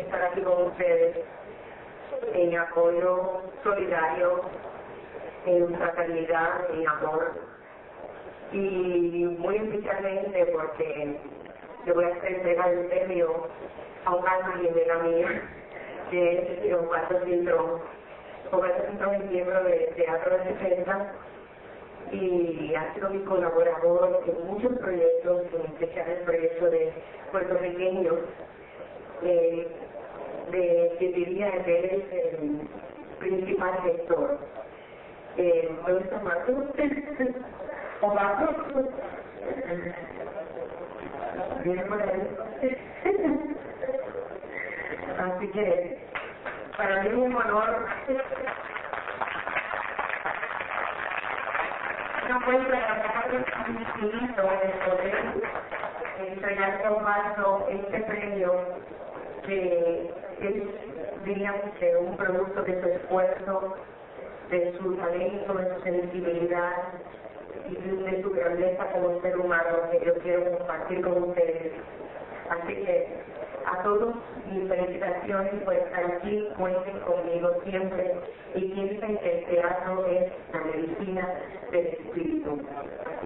estar aquí con ustedes en apoyo solidario, en fraternidad, en amor y muy especialmente porque le voy a hacer el premio a un alma gemela mía, que es Pato Cintrón. Pato Cintrón es miembro del Teatro de Defensa y ha sido mi colaborador en muchos proyectos, en especial el proyecto de puertorriqueños, eh, de que diría que es el principal gestor. Eh, ¿Dónde está Marco? ¿O ahí. Así que, para mí es un honor no puedo trabajar infinito de poder entregarle a Osvaldo este premio que es, diríamos que un producto de su esfuerzo, de su talento, de su sensibilidad y de su grandeza como ser humano que yo quiero compartir con ustedes. Así que a todos mis felicitaciones estar aquí, cuenten conmigo siempre y piensen que el teatro es la medicina del espíritu,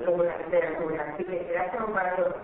como la literatura. Así que gracias, Omar.